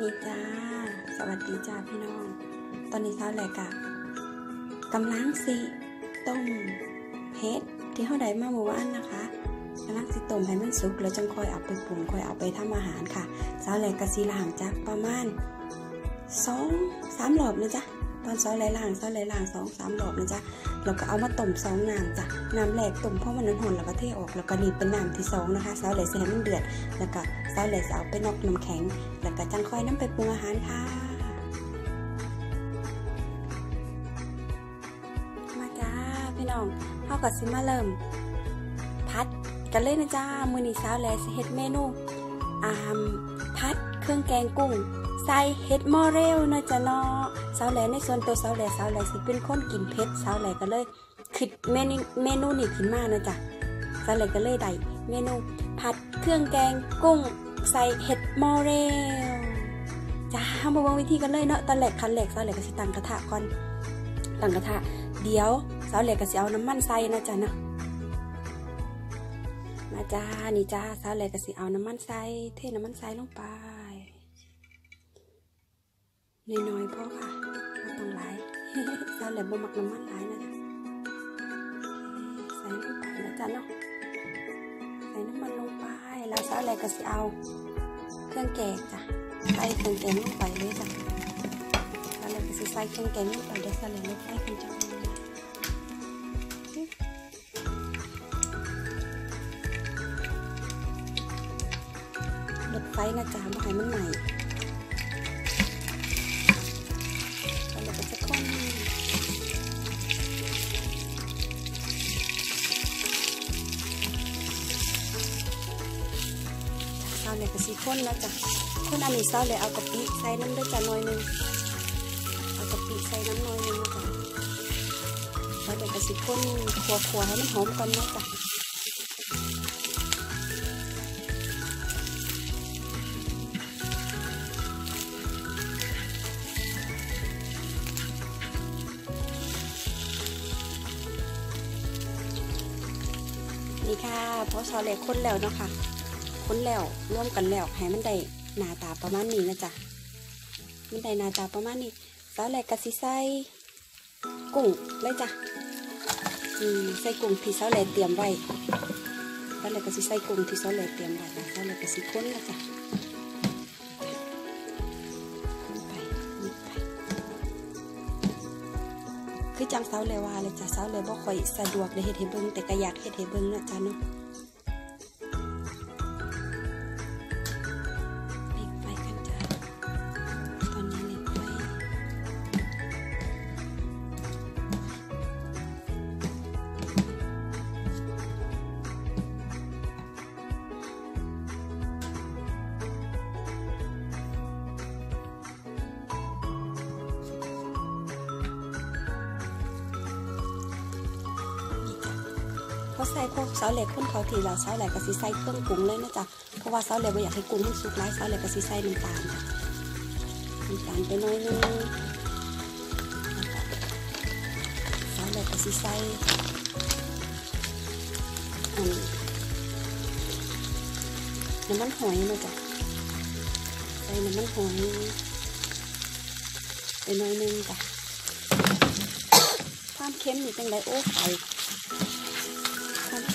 นี่จ้า สวัสดีจ้าพี่น้อง ตอนนี้เช้าแหลกะกำลังสิต้มเพชรที่เขาได้มาเมื่อวานนะคะกำลังสิต้มให้มันสุกแล้วจังคอยเอาไปปรุงคอยเอาไปทำอาหารค่ะเช้าแหลกกะสีล่างจ้ะประมาณสองสามรอบนะจ๊ะ ตอนเช้าแหลล่างเช้าแหลล่างสองสามรอบนะจ๊ะแล้วก็เอามาต้มสองน้ำจ้ะน้ำแรกต้มเพราะมันน้ำหอนแล้วก็เทออกแล้วก็นี่เป็นน้ำที่สองนะคะเช้าแหลเสิให้มันเดือด แล้วก็เช้าแหลสิเอาไปนอกน้ำแข็ง แล้วก็จังค่อยน้ำไปปรุงอาหารค่ะมาจ้าพี่น้องเฮาก็สิมาเริ่มพัดกันเลยนะจ้ามือนี้สาวแลสิเฮ็ดเมนูอามพัดเครื่องแกงกุ้งใส่เห็ดมอเรลนะจ๊ะเนาะ สาวแลในส่วนตัวสาวแลสาวแลสิเป็นคนกินเผ็ดสาวแลก็เลยคิดเมนูเมนูนี้ขึ้นมานะจ๊ะสาวแลก็เลยได้เมนูผัดเครื่องแกงกุ้งใส่เห็ดมอเรลจ้ามาบิ่งวิธีกันเลยเนาะตอนแรกคันแรกสาวแลก็สิตั้งกระทะก่อนตั้งกระทะเดี๋ยวสาวเหลก็สิเอาน้ำมันใส่นะจ๊ะนะมาจ้านี่จ้าสาวเหล็กก็สิเอาน้ำมันใส่เทน้ำมันใส่ลงไป น้อยๆพอค่ะม่ต้องหลายสาวเหล็กบ่มักน้ำมันหลายนะจ๊ะใส่ลงไปนะจ๊ะเนาะใส่น้ำมันลงไปแล้วสาวเหล็กก็สิเอา เครื่องแกงจ้ะใส่เครื่องแกงลงไปเลยจ้ะสาวเหล็กก็สิใส่เครื่องแกงลงไปเดี๋ยวสาวเหล็กลดไฟคุณจ้าลดไฟนะจ๊ะบ่ให้มันใหม่ เลยก็สีข้นนะจ๊ะคนอันนี้เศร้าเลยเอากะปิใส่น้ำด้วยจ้ะหน้อยหนึงเอากะปิใส่น้ำหน้อยหนึงนะจ๊ะแล้วเดี๋ยวก็สีข้นขัวๆให้มันหอมก่อนนะจ๊ะนี่ค่ะพราะซอเล็กค้นแล้วเนาะค่ะ ค้นแล้วร่วมกันแล้วให้มันได้หน้าตาประมาณนี้นะจ๊ะมันได้หน้าตาประมาณนี้ซอเล็กกะสิใส่กุ้งเลยจ้ะอืมใส่กุ้งที่ซอเล็กเตรียมไว้ซอเล็กกะสิใส่กุ้งที่ซอเล็กเตรียมไว้นะซอเล็กกะสิค้นนะจ๊ะคือจังเสาเลยว่าเลยจ้ะเสาเลยบ่ค่อยสะดวกเลยเฮ็ดให้เบิ่งแต่ก็อยากเฮ็ดให้เบิ่งนะจ้ะเนาะ พอใส่พวกเสาเหล็กคนเขาทีแล้วเสาเหล็กก็สิใส่เครื่องปรุงเลยนะจ๊ะเพราะว่าเสาเหล็กบ่อยากให้กุ้งมันสุกหลายเสาเหล็กก็สิใส่น้ำตาลน้ำตาลไปน้อยนึงเสาเหล็กก็สิใส่อันน้ำมันหอยนะจ๊ะใส่น้ำมันหอยไปน้อยนึงจ้ะความเค็มนี่จังไดโอ้ไฟควา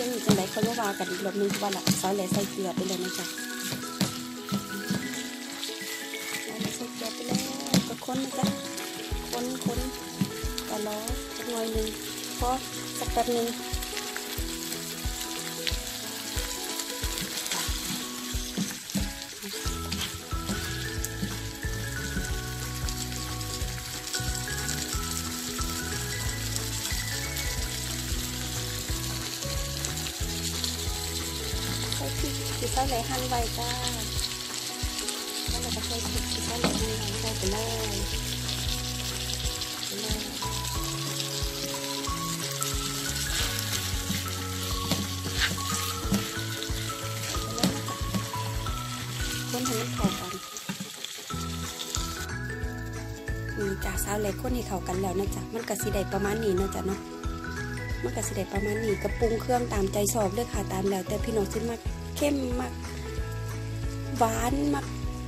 มเค็มอยู่จังไรเขาจะว่ากันอีกรอบนึงว่าละซอยแหลใส่เกลือไปเลยนะจ๊ะใส่เกลือไปแล้วก็คนนะจ๊ะคนคนตลอสักหน่อยหนึ่งพอสักแป๊บหนึง หั่นไว้จ้าแล้วเราก็ใส่พริกที่ซอสแหลหั่นไว้ใส่ไปเลยไปเลยคนให้เข้ากันนี่จ้าสาวเล็กคนให้เข้ากันแล้วนะจ๊ะมันก็สิได้ประมาณนี้นะจ๊ะเนาะมันก็สิได้ประมาณนี้กระปรุงเครื่องตามใจชอบเลยค่ะตามแล้วแต่พี่น้องสิมัก เข้มมักหวานมัก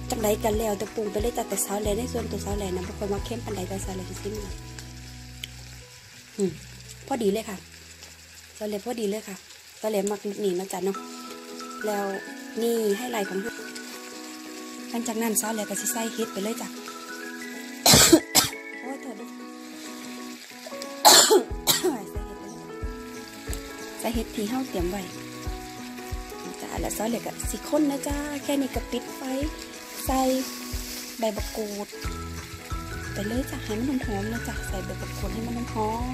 จังไดกันแล้วแต่ปรุงไปเลยจ้ะแต่สาวแหลในส่วนตัวสาวแหลนะบ่ค่อยมาเข้มปานใดแต่สาวแหลจะซิมเลยพอดีเลยค่ะสาวแหลพอดีเลยค่ะสาวแหลมักนี่นะจ๊ะเนาะแล้วนี่ให้ไลของหลังจากนั้นสาวแหลก็สิใส่เฮ็ดไปเลยจ้ะโอ้ยโทษด้วยใส่เฮ็ดไปเลยใส่เฮ็ดที่เฮาเตรียมไว้ แล้วซอสเหล็กอะสิข้นนะจ้า แค่นี้ก็ปิดไฟ ใส่ใบบักกูด ไปเลยจ้ะให้มันหอมนะจ้ะใส่ใบบักกูดให้มันหอม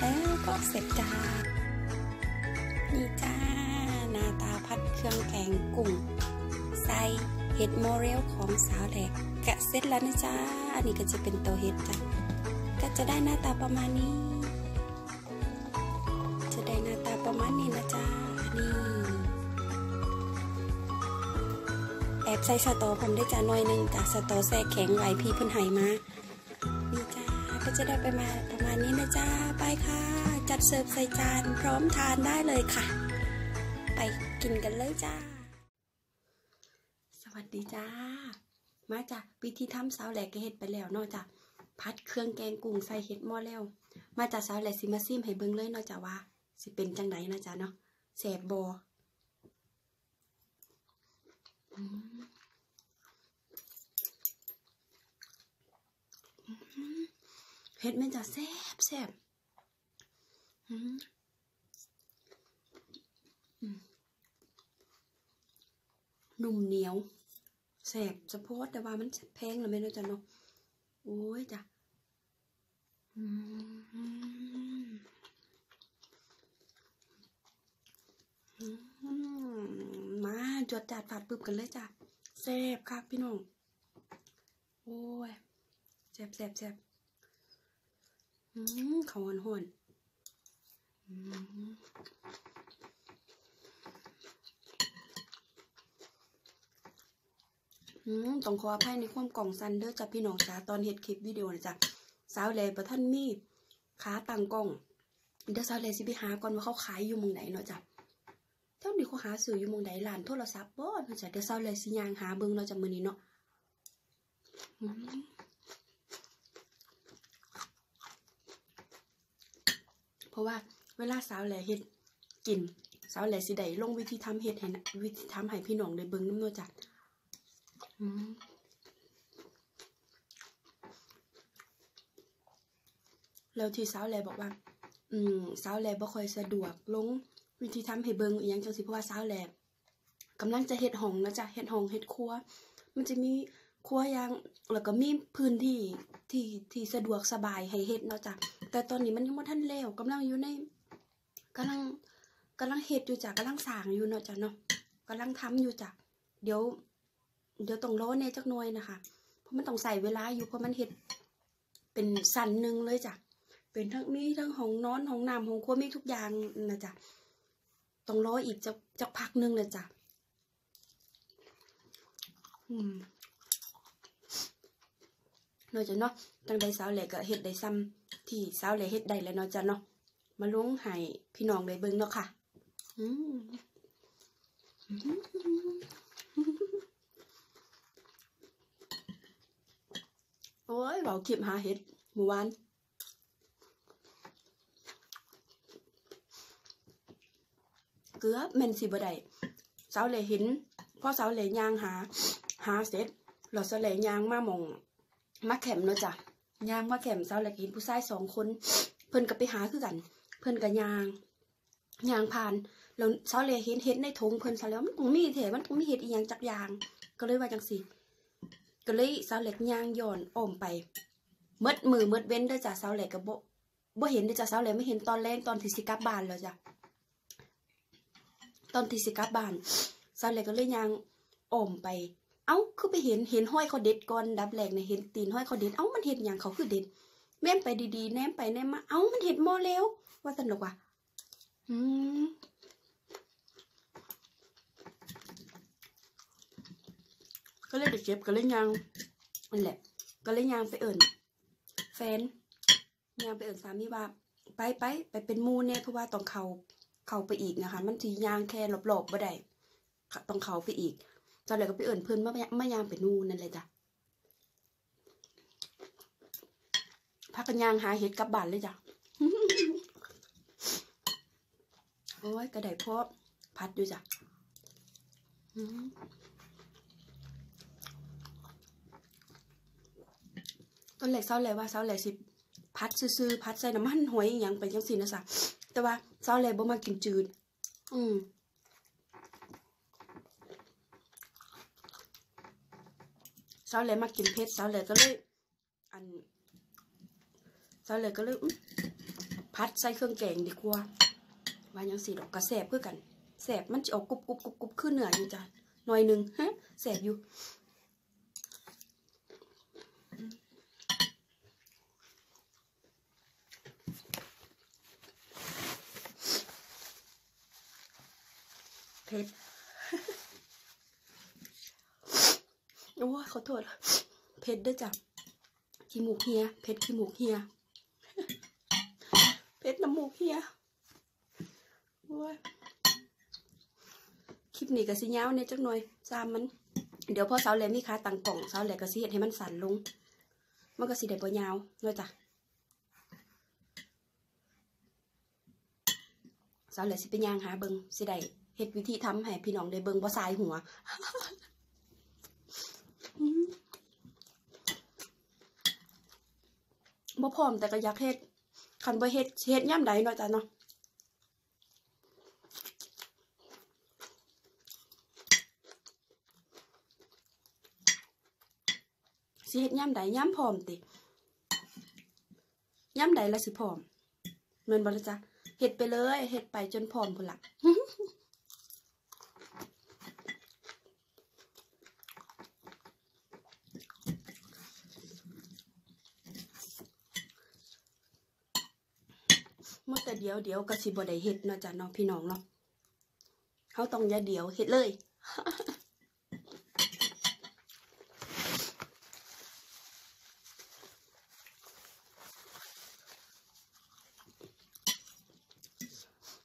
แล้วก็เสร็จจ้า นี่จ้าหน้าตาพัดเครื่องแกงกุ้ง ใส่เห็ดโมเรลของสาวแหลกกะเสร็จแล้วนะจ้า อันนี้ก็จะเป็นตัวเห็ดจ้ะก็จะได้หน้าตาประมาณนี้ ใส่สตอผมได้จ้าหน่อยหนึงจากสตอแซ่แข็งไหวพี่เพิ่นไหมานี่จ้าก็จะได้ไปมาประมาณนี้นะจ้าไปค่ะ จัดเสิร์ฟใส่จานพร้อมทานได้เลยค่ะ ไปกินกันเลยจ้า สวัสดีจ้า มาจ้ะวิธีทำสาวแหลกเฮ็ดไปแล้วเนอกจากพัดเครื่องแกงกุ้งใส่เห็ดหม้อแล้ว มาจากสาวแหลกสิมาซิมให้เบิ่งเลยเนอกจากว่าสิเป็นจังไดนะจ๊ะเนาะแสบบอ เห็ดม่นจะแซ่บแซ่บนุ่มเหนียวแสบสะโพดแต่ว่ามันแพงแล้วแม่เนาจ้ะเนาะโอ้ยจ้ะอืมอืมมาจว ดจัดฝาดปึบกันเลยจ้ะแสบคักพี่น้อง โอ้ยแสบแสบแสบอืมเขาหอนหอนอืมอืมต้องขออภัยในความกล่องซันเด้อจ้ะพี่น้องจ้าตอนเฮ็ดคลิปวิดีโอนะจ้ะสาวแลบ่ท่านมีขาตั้งกล้อง เดี๋ยวสาวแลสิไปหาก่อนว่าเขาขายอยู่มึงไหนเนาะจ้ะ เท่านี้เขาหาซื้ออยู่มึงไหนร้านโทรศัพท์บ่เนะจ้ะเดี๋ยวสาวแลสิยางหาเบิ่งเนาจะมือนี้เนาะเพราะว่าเวลาสาวแลเฮ็ดกินสาวแลสิได้ลงวิธีทำเฮ็ดให้นวิธีทำให้พี่น้องได้เบิ่งน้ำนาะจ้ะอืมแล้วที่สาวแลบอกว่า อืมสาวแลบ่ค่อยสะดวกลง วิธีทำให้เบิงอีหยังจังซี่เพราะว่าสาวแลกำลังจะเฮ็ดห้องนะจ๊ะเฮ็ดห้องเฮ็ดครัว มันจะมีครัวย่างแล้วก็มีพื้นที่ที่ที่สะดวกสบายให้เฮ็ดเนาะจ้ะแต่ตอนนี้มันยังบ่ทันแล้วกำลังอยู่ในกำลังกำลังเฮ็ดอยู่จ้ะกำลังสร้างอยู่เนาะจ้ะเนาะกำลังทำอยู่จ้ะเดี๋ยว เดี๋ยวต้องรอแน่จักหน่อยนะคะเพราะมันต้องใส่เวลาอยู่เพราะมันเห็ดเป็นสันหนึ่งเลยจ้ะเป็นทั้งมีทั้งห้องนอนห้องน้ำห้องครัวมีทุกอย่างนะจ๊ะ ต้องรออีกจะจะพักนึงเลยจ้ะอืมเนาะจ้ะเนาะจังใดสาวแหลกก็เฮ็ดได้ซ้ำที่สาวแหลกเฮ็ดได้แล้วเนาะจ้ะเนาะมาลงให้พี่น้องได้เบิ่งเนาะค่ะ อืมอืมโอ้ยเบาคลิปหาเห็ดเมื่อวาน เกือบแม่นสิบ่ได้สาวเลยเห็นพ่อสาวเลยยางหา หาเสร็จเราสาวเลยยางมามองมาแคมเนาะจ้ะยางมาแคมสาวเลยเห็นผู้ชายสองคน เพิ่นก็ไปหาคือกัน เพิ่นก็ยางยางผ่านแล้วสาวเลยเห็นเห็ดในถุงเพิ่นซะแล้วมันคงมีแถมันคงมีเห็ดอีหยังจักยาง ก็เลยว่าจังซี่ก็เลยสาวเหล็กยางย้อนอ้อมไปเมดมือเมดเว้นเด้จ้ะสาวเหล็กก็บ่บ่เห็นเด้จ้ะสาวเหล็กไม่เห็นตอนแรกตอนที่สิกลับบ้านแล้วจ้ะ ตอนที่สิกลับบ้านสาวเหล็กก็เลยยางอ้อมไป เอ้าคือไปเห็นเห็นห้อยเขาเด็ดก่อนดับแรกเนี่ยเห็นตีนห้อยเขาเด็ดเอ้ามันเห็นอย่างเขาคือเด็ดแม่นไปดีๆแนมไปแนมมา เอ้ามันเห็นมอแล้ว ว่าสนุกว่ะอืมก็เลยไปเก็บก็เลยยางนั่นแหละ ก็เลยยางไปเอิ่นแฟนยางไปเอิ่นสามีว่า ไปไปไปเป็นมูเนี่ยเพราะว่าต้องเขา เขาไปอีกนะคะ มันทียางแค่หลบๆบ่ได้ต้องเขาไปอีกตอนแรกก็ไปเอิ่นเพิ่อนมามายางไปนู่นนั่นเลยจ้ะพักกันยางหาเห็ดกลับบ้านเลยจ้ะโอ้ยกระไดพอพัดอยู่จ้ะอืมตอนแรกเศร้าเลยว่าเศร้าเลยสิพัดซื่อพัดใส่น้ำมันหอยอย่างไปจังสินะสะ แต่ว่าเศร้าเลยบ่มากินจืด อืมเศร้าเลยมากินเผ็ดเศร้าเลยก็เลย อันเศร้าเลยก็เลยพัดใส่เครื่องแกงดีกว่าว่ายังสีดอกกระแสบเพื่อกันแสบมันจะออกกรุบกรุบกรุบกรุบขึ้นเหนืออยู่จ้ะหน่อยหนึ่งฮะแสบอยู่ เผ็ดโอ้ยขอโทษเผ็ดด้วยจ้ะขี้มูกเฮียเผ็ดขี้มูกเฮียเผ็ดน้ำมูกเฮียโอ้ยคลิปนี้ก็สิยาวเนี่ยจักหน่อยซามมัน เดี๋ยวพอเสาแหลมมีขาตังกล่องเสาแหลมก็สิเฮ็ดให้มันสั่นลง มันก็สิได้บ่ยาวเนาะจ้ะเสาแหลมสิเป็นยางหาเบิงสิได้ เฮ็ดวิธีทำให้พี่น้องได้เบิงบ่สายหัวอืมบ่พร้อมแต่ก็อยากเฮ็ดคันบ่เฮ็ดเฮ็ดยามใดเนาะจ้ะเนาะสิเฮ็ดยามใดยามพร้อมติยามใดละสิพร้อมแม่นบ่ละจ๊ะเฮ็ดไปเลยเฮ็ดไปจนพร้อมพุ่นล่ะมื่อแต่ เดียวเดียวก็สิบ่ได้เฮ็ดเนาะจ้ะเนาะพี่น้องเนาะเขาต้องอย่าเดียวเฮ็ดเลย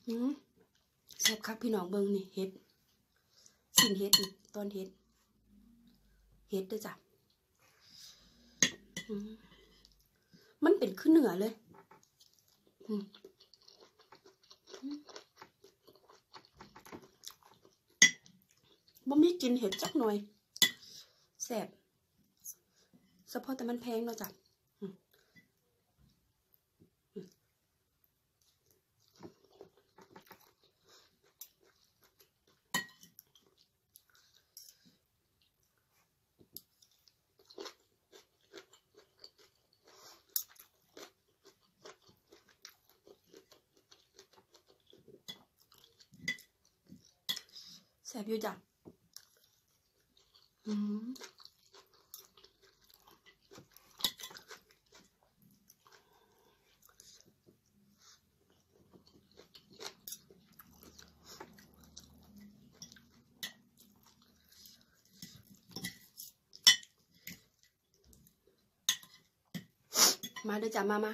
อืมแซ่บคักพี่น้องเบิ่งนี่เฮ็ดสิ่งเฮ็ดนี่ต้นเฮ็ดเฮ็ดด้วยจ้ะมมันเป็นขึ้นเหนือเลย บ่มีกินเห็ดจักหน่อยแสบเฉพาะแต่มันแพงเนาะจ้ะ แซ่บอยู่จ้ะอืมมา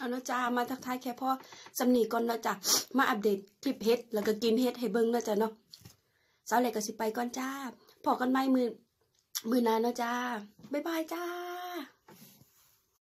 เอาเนาะจ้ามาทักทายแค่พ่อสำนีก่อนเนาะจ้ามาอัปเดตคลิปเฮ็ดแล้วก็กินเฮ็ดให้เบิ้งเนาะจ้าเนาะสาวเล็กก็สิไปก่อนจ้าพอกันไหมมือมือนานเนาะจ้าบ๊ายบายจ้า